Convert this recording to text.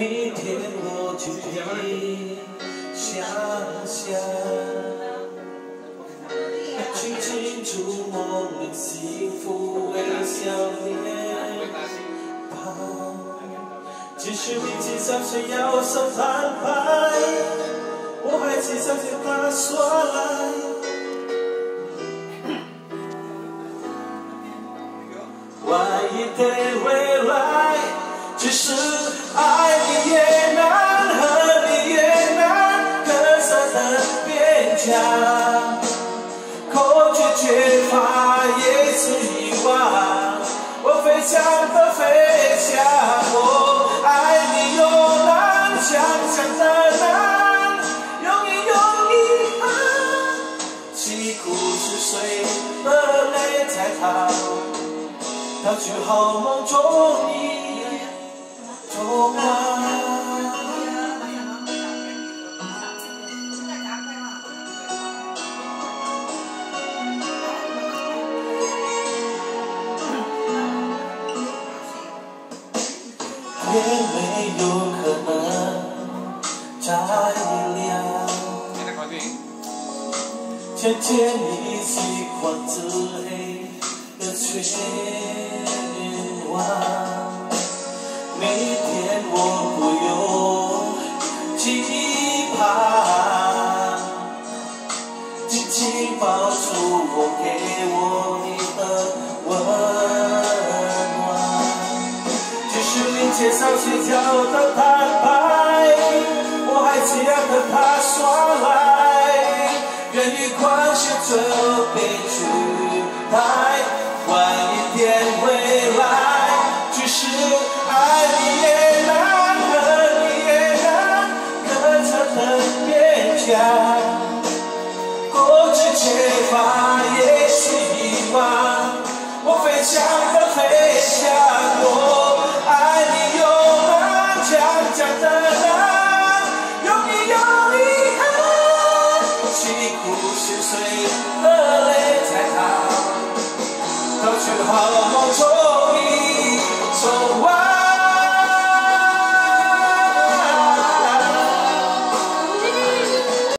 明天我具体想想，轻轻触摸你幸福微笑脸庞。即使你几三岁要上摊牌，我还几三岁打算来。万一对未来，只是爱你也难，恨你也难，隔着的边疆，过去缺乏也是遗忘，我飞翔的飞翔，我爱你又难，想象的难，用一用遗憾，凄苦是谁的泪在淌。飘去好梦中你也没有可能再亮。渐渐你习惯自黑的绝望，紧紧抱住我，给我你的温暖。即使明天早睡觉的坦白，我还这样的他耍赖，愿意宽恕这悲剧来换一点想着他，有你有遗憾，辛苦是谁的泪在淌，都去好梦。